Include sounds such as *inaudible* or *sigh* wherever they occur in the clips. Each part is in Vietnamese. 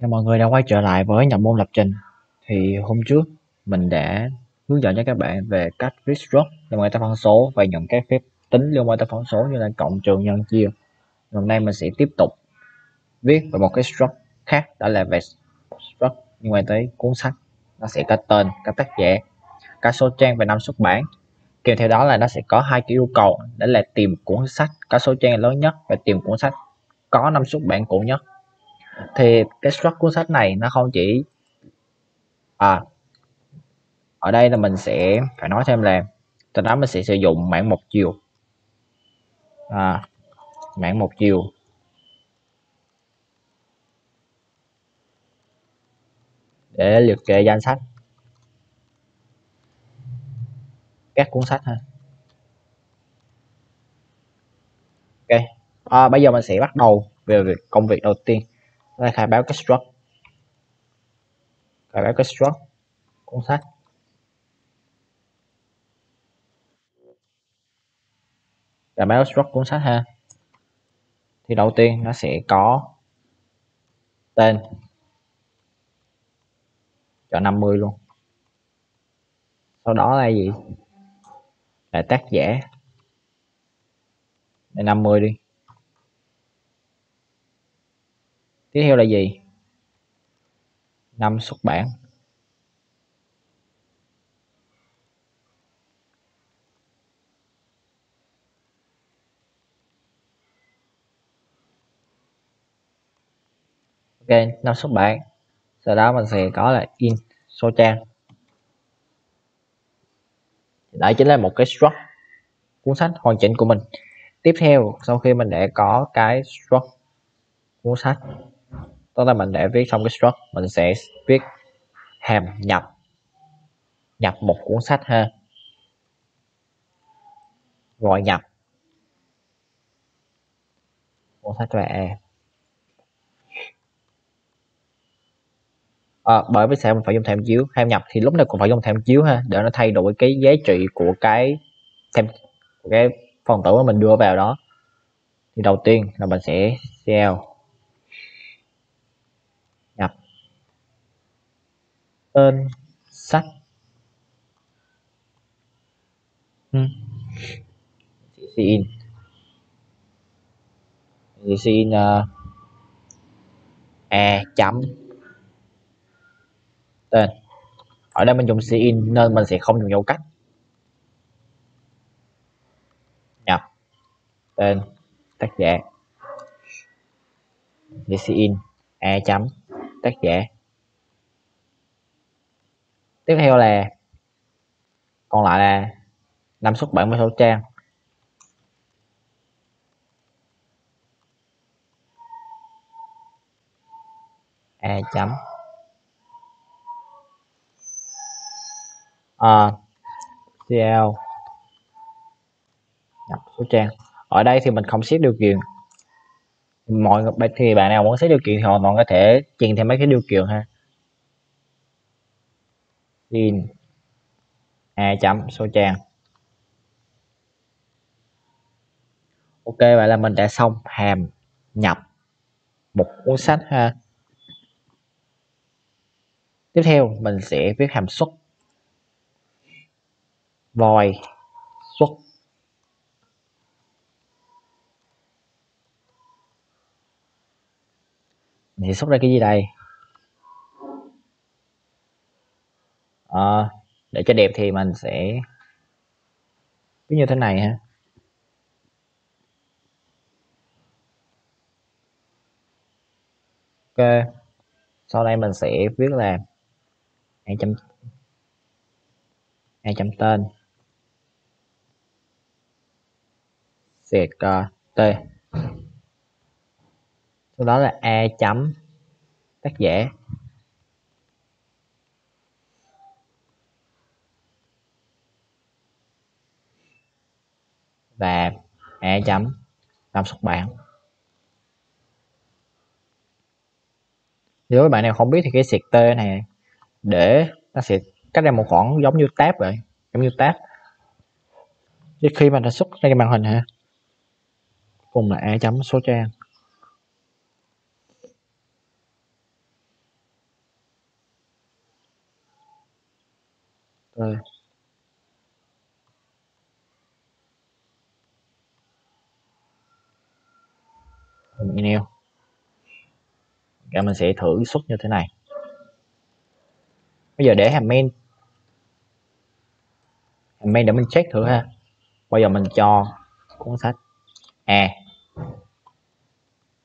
Chào mọi người đã quay trở lại với nhập môn lập trình, thì hôm trước mình đã hướng dẫn cho các bạn về cách viết struct liên quan tới phân số và những cái phép tính liên quan tới phân số như là cộng trừ nhân chia. Hôm nay mình sẽ tiếp tục viết về một cái struct khác, đó là về struct liên quan tới cuốn sách. Nó sẽ có tên, có tác giả, có số trang và năm xuất bản. Kèm theo đó là nó sẽ có hai cái yêu cầu, đó là tìm cuốn sách có số trang lớn nhất và tìm cuốn sách có năm xuất bản cũ nhất thì cái struct cuốn sách này nó không chỉ à ở đây là mình sẽ phải nói thêm là từ đó mình sẽ sử dụng mảng một chiều. À, mảng một chiều. Để liệt kê danh sách. Các cuốn sách ha. Ok. À, bây giờ mình sẽ bắt đầu về việc công việc đầu tiên đây, khai báo cái struct khai báo cái struct cuốn sách. Khai báo struct cuốn sách ha. Thì đầu tiên nó sẽ có tên cho 50 luôn. Sau đó là gì? Là tác giả. Để 50 đi. Tiếp theo là gì? Năm xuất bản. Ok, năm xuất bản. Sau đó mình sẽ có là in số trang. Đấy chính là một cái struct, cuốn sách hoàn chỉnh của mình. Tiếp theo, sau khi mình đã có cái struct cuốn sách tức là mình để viết xong cái struct mình sẽ viết hàm nhập nhập một cuốn sách ha. Gọi nhập. Cuốn sách về e à, bởi vì sao mình phải dùng tham chiếu? Hàm nhập thì lúc này cũng phải dùng tham chiếu ha để nó thay đổi cái giá trị của cái thêm của cái phần tử mà mình đưa vào đó. Thì đầu tiên là mình sẽ sell nhập tên sách ừ. in in uh, e chấm. Tên. Ở đây mình dùng in nên mình sẽ không dùng dấu cách. Nhập tên. Tác giả. In e chấm. Tác giả tiếp theo là còn lại là năm xuất bản với số trang. A chấm. À, cl nhập số trang. Ở đây thì mình không xét điều kiện. Mọi thì bạn nào muốn xét điều kiện thì hoàn toàn có thể truyền thêm mấy cái điều kiện ha in. A chấm, số trang. Ok, vậy là mình đã xong hàm nhập một cuốn sách ha. Tiếp theo, mình sẽ viết hàm xuất. Void xuất. Mình sẽ xuất ra cái gì đây? À, để cho đẹp thì mình sẽ cứ như thế này ha. Ok sau đây mình sẽ viết là hai chấm hai chấm tên. Sệt uh, ờ, t. Sau đó là e chấm tác giả. và e chấm làm xuất bản nếu bạn nào không biết thì cái xịt t này để nó sẽ cách ra một khoảng giống như tab vậy, giống như tab. Chứ khi mà nó xuất ra cái màn hình hả? Cùng là e chấm số trang. Rồi. Email Rồi mình sẽ thử xuất như thế này. Bây giờ để hàm main hàm main để mình check thử ha. Bây giờ mình cho cuốn sách. A.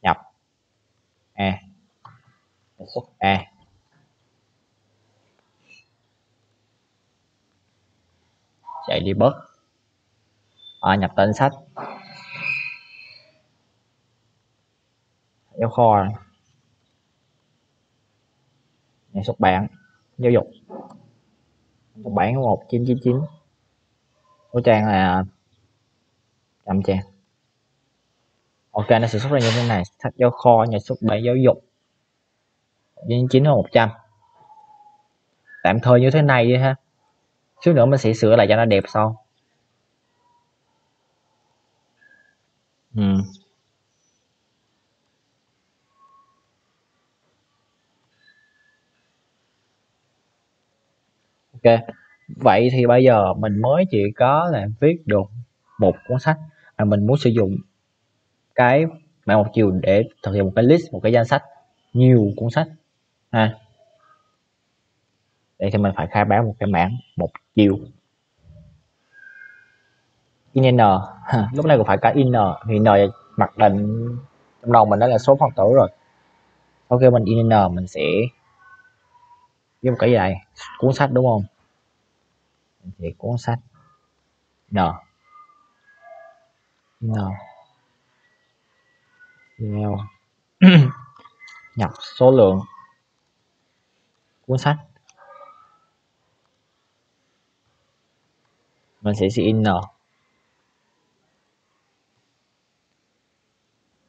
Nhập. A. Xuất a. Chạy đi bớt. À, nhập tên sách. Giáo kho. Nhà xuất bản, giáo dục. Xuất bản một, chín chín chín. Số trang là trăm trang ok, nó sẽ xuất ra như thế này. Sách giáo kho, nhà xuất bản, giáo dục. Chín chín một trăm. Tạm thời như thế này đi ha. Chút nữa mình sẽ sửa lại cho nó đẹp sau. Ừ. ok. Vậy thì bây giờ mình mới chỉ có là viết được một cuốn sách mà mình muốn sử dụng cái mạng một chiều để thực hiện một cái list, một cái danh sách, nhiều cuốn sách, ha. Để thì mình phải khai báo một cái mảng một chiều. In n. Lúc này cũng phải có in thì n mặc định, trong đầu mình đó là số phân tử rồi. Ok, mình in n mình sẽ với một cái gì này cuốn sách, đúng không? Thì cuốn sách. N. N. Email *coughs* nhập số lượng. Cuốn sách. Mình sẽ in n.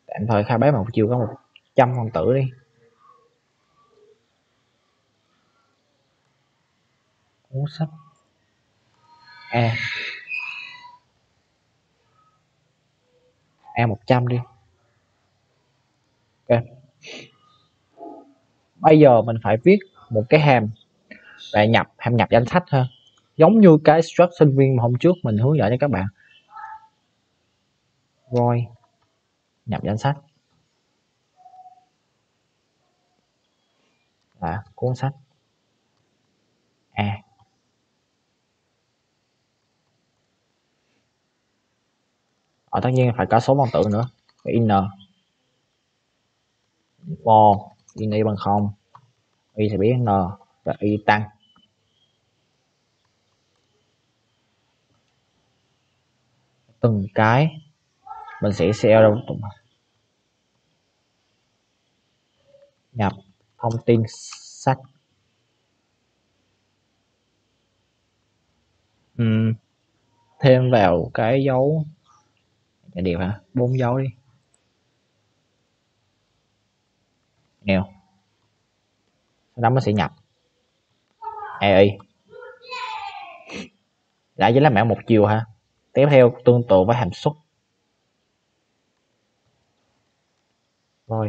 Tạm thời khai báo một chiều có một trăm tử đi. Cuốn sách a. A một trăm đi. Ok. Bây giờ mình phải viết một cái hàm để nhập hàm nhập danh sách ha. Giống như cái struct sinh viên mà hôm trước mình hướng dẫn cho các bạn. Rồi. Nhập danh sách. À, cuốn sách a ở tất nhiên phải có số phân tử nữa. In for in y bằng không. Y sẽ biến n và y tăng. Từng cái mình sẽ cell đâu nhập thông tin sách. Uhm, thêm vào cái dấu cái điều hả? Bốn dấu đi. Nêu sau đó nó sẽ nhập. AI lại chỉ là mảng một chiều ha tiếp theo tương tự với hàm suất rồi.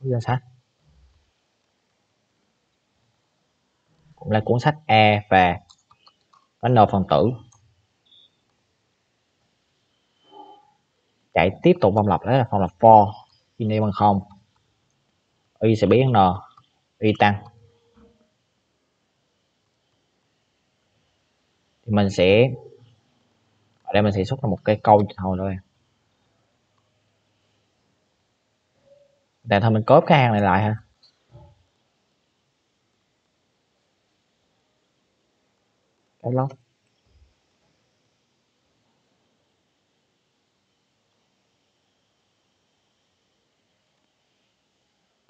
Danh sách. Cũng là cuốn sách E và có n phần tử chạy tiếp tục vòng lặp đó là vòng lặp for in y bằng không. Y sẽ biến n, y tăng. Thì mình sẽ, ở đây mình sẽ xuất ra một cái câu thôi thôi. Tại thôi, mình cốp cái hàng này lại ha cái lóc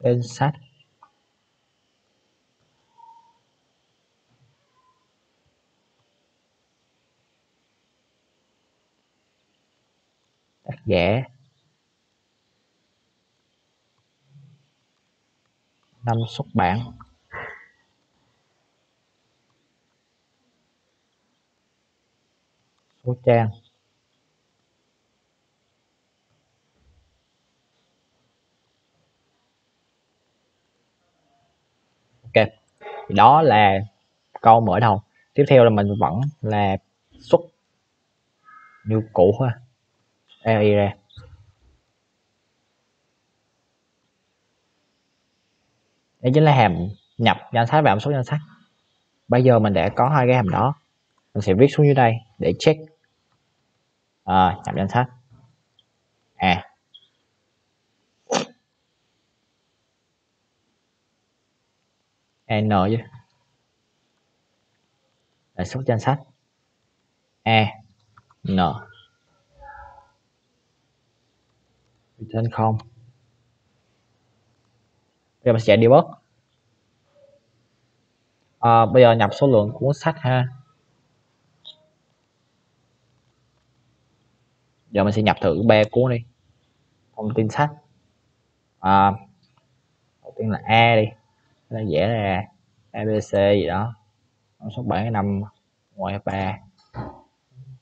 tên sách tác giả. Năm xuất bản. Số trang ok thì đó là câu mở đầu. Tiếp theo là mình vẫn là xuất như cũ ha. AI ra. Đây chính là hàm nhập danh sách và hàm số danh sách. Bây giờ mình đã có hai cái hàm đó. Mình sẽ viết xuống dưới đây để check. À, nhập danh sách. À n chứ. Là số danh sách. E n. Trên không. Bây giờ mình sẽ debug. À, bây giờ nhập số lượng cuốn sách ha. Giờ mình sẽ nhập thử ba cuốn đi. Thông tin sách. À, đầu tiên là E đi nó vẽ ra abc gì đó. Nó xuất bản cái năm ngoài ba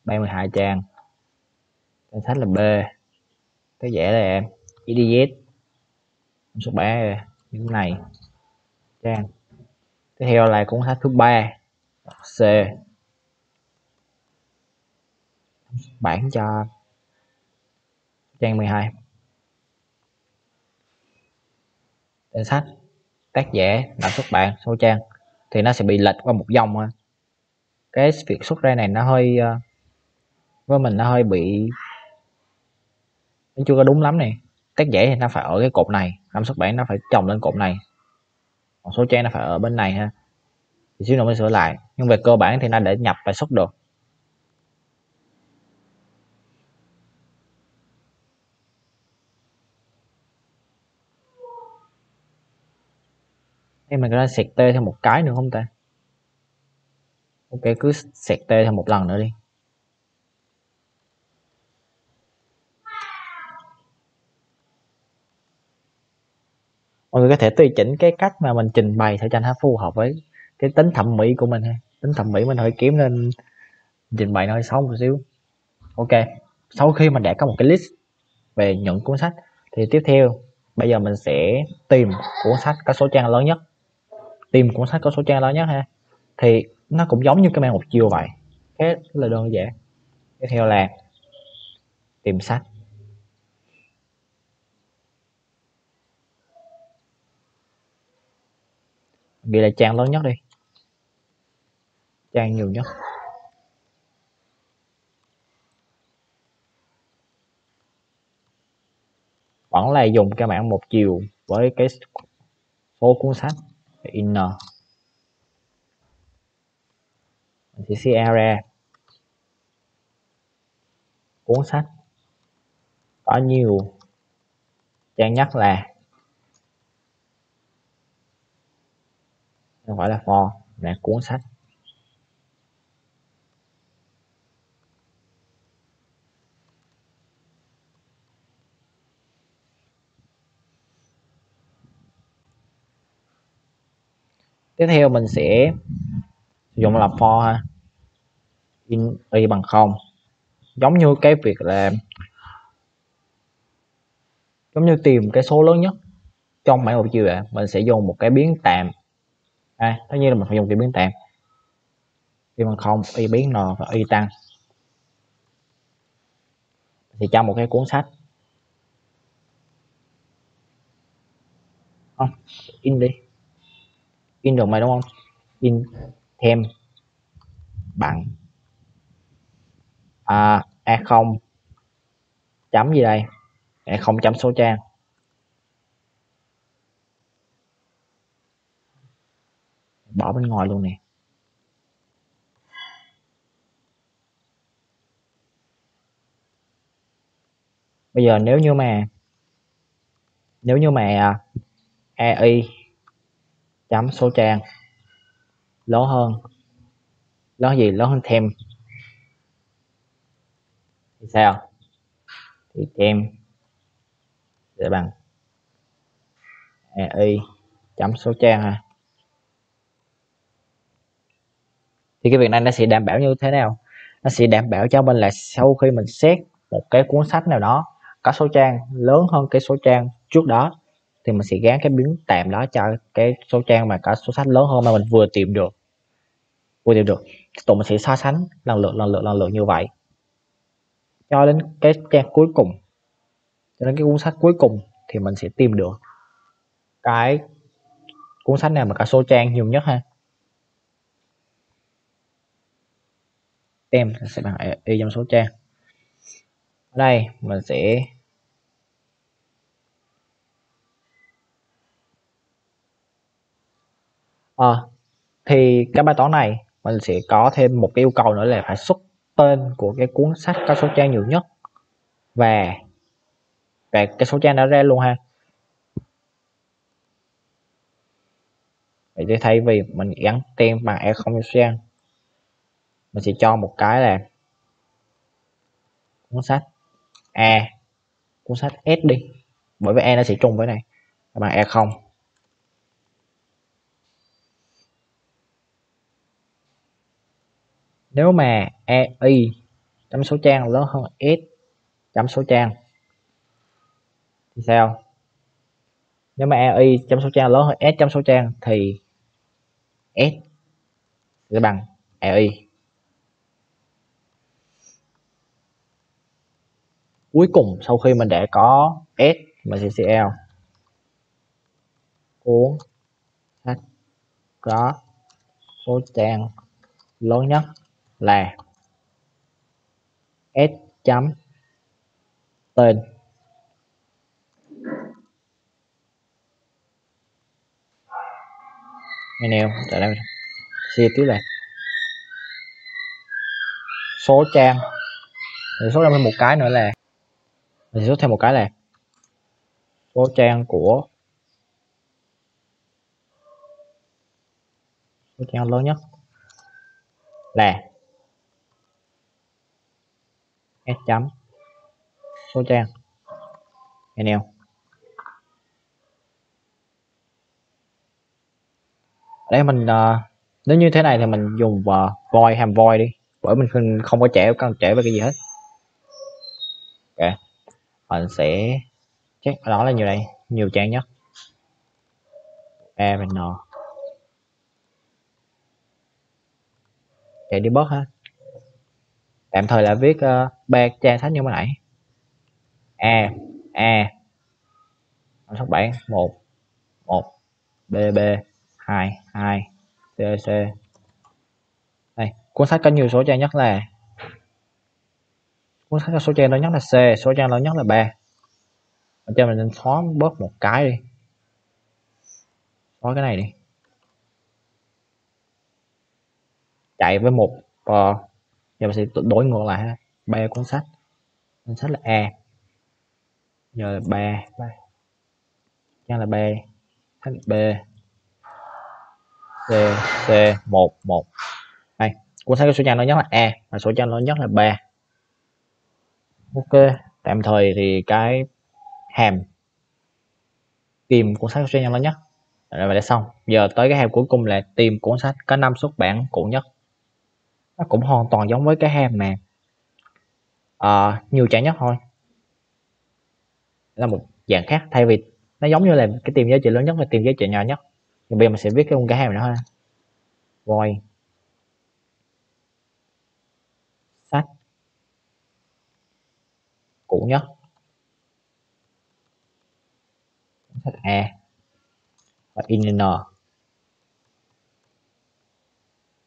ba mười hai trang. Tên sách là b. Cái vẽ là em. Edz xuất bản những này. Trang. Tiếp theo là cuốn sách thứ ba. C. Bản cho trang 12 tên sách tác giả nhà xuất bản số trang thì nó sẽ bị lệch qua một dòng cái việc xuất ra này nó hơi ờ, với mình nó hơi bị, nó chưa có đúng lắm này. Tác giả thì nó phải ở cái cột này, năm xuất bản nó phải chồng lên cột này. Còn số trang nó phải ở bên này ha. Thì xíu nữa mới sửa lại. Nhưng về cơ bản thì nó để nhập và xuất được. Em mình có thể sẹt T thêm một cái nữa không ta? Ok cứ sẹt T thêm một lần nữa đi. Mọi người có thể tùy chỉnh cái cách mà mình trình bày để cho nó phù hợp với cái tính thẩm mỹ của mình ha. Tính thẩm mỹ mình hơi kiếm nên trình bày nó hơi xấu một xíu. Ok, sau khi mình đã có một cái list về những cuốn sách thì tiếp theo bây giờ mình sẽ tìm cuốn sách có số trang lớn nhất tìm cuốn sách có số trang lớn nhất ha. Thì nó cũng giống như cái mang một chiều vậy. Cái là đơn giản. Tiếp theo là tìm sách. Ghi là trang lớn nhất đi. Trang nhiều nhất. Vẫn là dùng cái mảng một chiều với cái số cuốn sách inner. Mình sẽ share ra. Cuốn sách. Có nhiều. Trang nhất là không phải là for là cuốn sách. Tiếp theo mình sẽ sử dụng là for ha. In y bằng không. Giống như cái việc là giống như tìm cái số lớn nhất trong mã một chiều ạ. Mình sẽ dùng một cái biến tạm. À, tất nhiên là mình phải dùng cái biến tạm. Y bằng không y biến n và y tăng. Thì trong một cái cuốn sách. Không in đi in được mày đúng không? In thêm bằng. À, a không. Chấm gì đây? A không chấm số trang. Bỏ bên ngoài luôn nè. Bây giờ nếu như mà nếu như mà à, AI chấm số trang. Lớn hơn. Lớn gì? Lớn hơn thêm. Thì sao? Thì thêm. Sẽ bằng. AI chấm số trang ha thì cái việc này nó sẽ đảm bảo như thế nào? Nó sẽ đảm bảo cho mình là sau khi mình xét một cái cuốn sách nào đó, có số trang lớn hơn cái số trang trước đó thì mình sẽ gán cái biến tạm đó cho cái số trang mà có số sách lớn hơn mà mình vừa tìm được. Vừa tìm được. Tụi mình sẽ so sánh lần lượt lần lượt lần lượt như vậy. Cho đến cái trang cuối cùng. Cho đến cái cuốn sách cuối cùng thì mình sẽ tìm được cái cuốn sách nào mà có số trang nhiều nhất ha. Tem sẽ bằng y trong số trang. Ở đây mình sẽ à, thì cái bài toán này mình sẽ có thêm một cái yêu cầu nữa là phải xuất tên của cái cuốn sách có số trang nhiều nhất. Và và cái số trang đã ra luôn ha. Vậy thì thay vì mình gắn tem bằng e không trang mình sẽ cho một cái là cuốn sách a cuốn sách s đi. Bởi vì e nó sẽ trùng với này bằng e không. Nếu mà EI chấm số trang lớn hơn S, chấm số trang, thì sao? Nếu mà EI chấm số trang lớn hơn S, chấm số trang, thì S sẽ bằng EI cuối cùng, sau khi mình đã có S, mình sẽ CL cuốn sách có số trang lớn nhất là s chấm tên. Menu tại đây. Chia tiếp là số trang. Thì số thêm một cái nữa là mình số thêm một cái là số trang của số trang lớn nhất là s chấm. Số trang. Nl để mình uh, nếu như thế này thì mình dùng ờ, uh, void hàm void đi. Bởi mình không, không có trẻ cần trẻ về cái gì hết. Ok. Mình sẽ check đó là nhiều đây nhiều trang nhất. E mình n chạy đi bớt ha tạm thời là viết uh, ba trang sách như mới nãy. E, e. A a số bảy một một b b hai hai c c. Đây cuốn sách có nhiều số trang nhất là cuốn sách có số trang lớn nhất là c số trang lớn nhất là ba ở trên mình nên xóa bớt một cái đi. Xóa cái này đi. Chạy với một uh, giờ mình sẽ đổi ngược lại ha. Ba cuốn sách. Cuốn sách là a. Giờ là ba ba. Trang là b. Sách b. C c một một. Đây cuốn sách số trang lớn nhất là a và số trang lớn nhất là ba ok tạm thời thì cái hàm tìm cuốn sách số trang lớn nhất. Là đã xong. Giờ tới cái hàm cuối cùng là tìm cuốn sách có năm xuất bản cũ nhất nó cũng hoàn toàn giống với cái ham mà. À, nhiều trẻ nhất thôi. Là một dạng khác thay vì nó giống như là cái tìm giá trị lớn nhất và tìm giá trị nhỏ nhất. Thì bây giờ mình sẽ viết cái cái ham nữa thôi voi sách. Cũ nhất. Sách a. Và in n.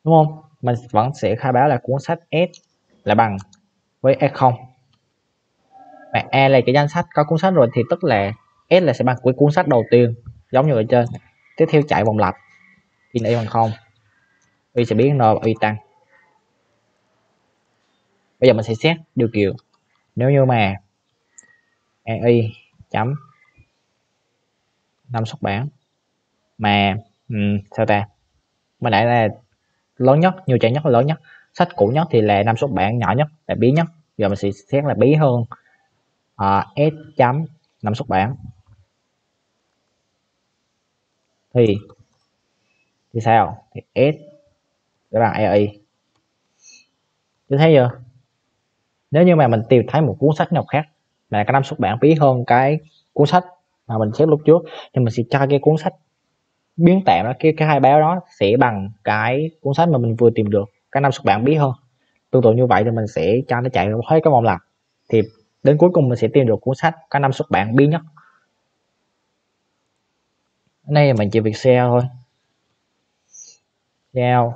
Đúng không? Mình vẫn sẽ khai báo là cuốn sách S là bằng với S0 và E là cái danh sách có cuốn sách rồi thì tức là S là sẽ bằng với cuốn sách đầu tiên giống như ở trên. Tiếp theo chạy vòng lặp in y bằng không. Y sẽ biến n và y tăng. Bây giờ mình sẽ xét điều kiện. Nếu như mà y chấm năm xuất bản mà um, sao ta? Mới nãy là lớn nhất nhiều trẻ nhất là lớn nhất. Sách cũ nhất thì là năm xuất bản nhỏ nhất là bí nhất. Giờ mình sẽ xét là bí hơn. À, s chấm năm xuất bản thì thì sao? Thì s đó là AI chứ thấy chưa? Nếu như mà mình tìm thấy một cuốn sách nào khác mà cái năm xuất bản bí hơn cái cuốn sách mà mình xếp lúc trước thì mình sẽ cho cái cuốn sách biến tạm đó cái cái hai báo đó sẽ bằng cái cuốn sách mà mình vừa tìm được cái năm xuất bản bí hơn tương tự như vậy thì mình sẽ cho nó chạy hết cái vòng lặp. Thì đến cuối cùng mình sẽ tìm được cuốn sách cái năm xuất bản bí nhất. Nay mình chỉ việc xe thôi. Share.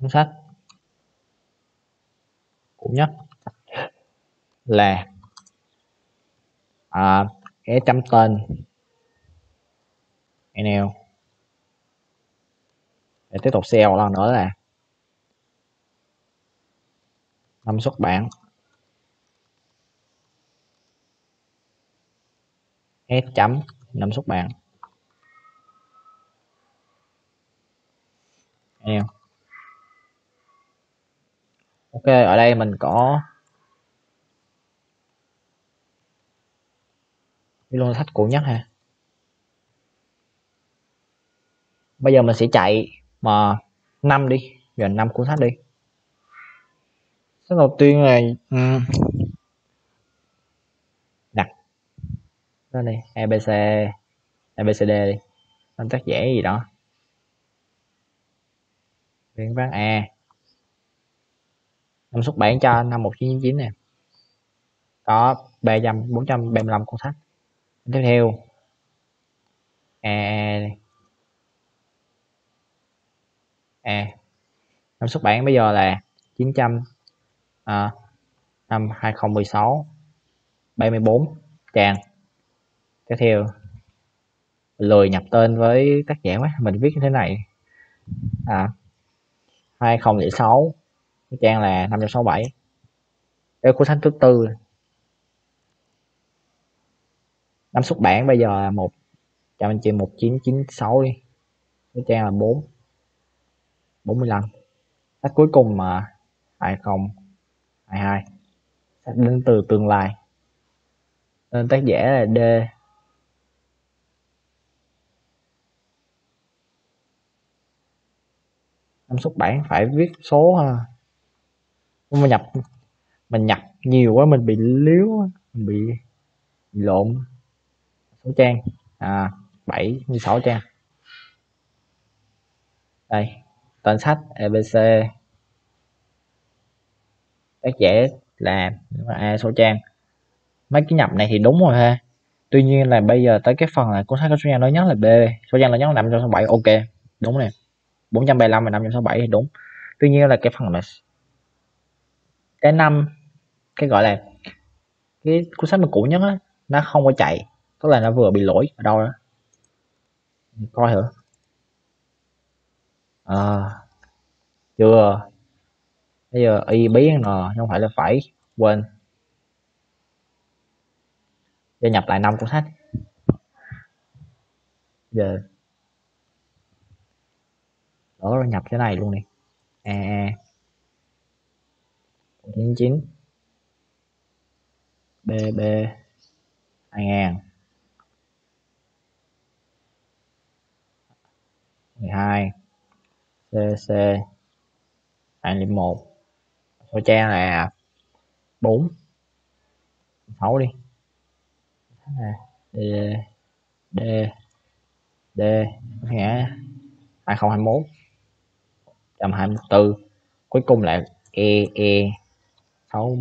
Cuốn sách. Cũng nhất. Là à, cái chấm tên. Email để tiếp tục sell lần nữa là năm xuất bản. S chấm, năm xuất bản. Email ok, ở đây mình có luôn sách cũ nhất ha. Bây giờ mình sẽ chạy mà năm đi. Giờ năm cuốn sách đi. Sách đầu tiên là um, đặt. Đó đi abc abcd đi. Năm tác giả gì đó. Viện văn A. Năm xuất bản cho năm 1999 nè. Có 300 435 cuốn sách tiếp theo. À, à. Năm xuất bản bây giờ là 900 à, năm 2016 74 trang. Tiếp theo. Lười nhập tên với tác giả quá mình viết như thế này. À. 2006 cái trang là 567 đây cuốn sách thứ tư năm xuất bản bây giờ là một cho anh chị 1996 đi. Cái trang là 4 45 sách cuối cùng mà 2022 sách đến từ tương lai. Nên tác giả là D. Năm xuất bản phải viết số ha. Mình nhập mình nhập nhiều quá mình bị liếu mình bị, bị lộn số trang. À 76 trang. Đây, tên sách abc tác giả là a số trang. Mấy cái nhập này thì đúng rồi ha. Tuy nhiên là bây giờ tới cái phần là cuốn sách có số trang lớn nhất là b. Số trang lớn nhất là 567 ok, đúng nè. 475 và 567 thì đúng. Tuy nhiên là cái phần là cái năm, cái gọi là cái cuốn sách mà cũ nhất á, nó không có chạy tức là nó vừa bị lỗi ở đâu đó. Coi thử. À, chưa. Bây giờ y biến n không phải là phải quên. Gia nhập lại năm cuốn sách. Giờ. Đó nhập cái này luôn đi a a. Chín chín. B. Hai ngàn. Mười hai cc hai điểm một. Số trang là bốn. Sáu đi. D d d. Nghĩa hai không hai mốt. Trăm hai mươi bốn. Cuối cùng là e e. Sáu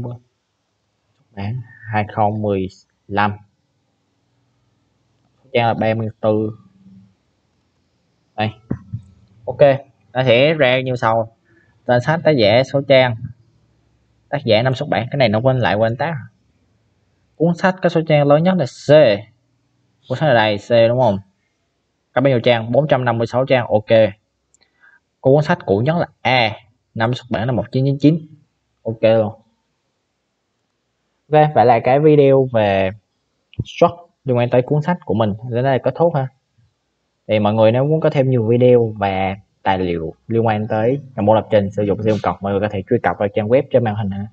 bán hai không mười lăm. Trang là ba mươi bốn. Đây ok nó sẽ ra như sau. Tên sách tác giả số trang. Tác giả năm xuất bản cái này nó quên lại quên tác. Cuốn sách có số trang lớn nhất là C. Cuốn sách là đây C đúng không? Có bao nhiêu trang? 456 trang ok. Cuốn sách cũ nhất là A. Năm xuất bản là 1999 ok luôn. Ok, vậy là cái video về short liên quan tới cuốn sách của mình. Đến đây kết thúc ha thì mọi người nếu muốn có thêm nhiều video và tài liệu liên quan tới môn lập trình sử dụng siêu cọc mọi người có thể truy cập vào trang web trên màn hình ha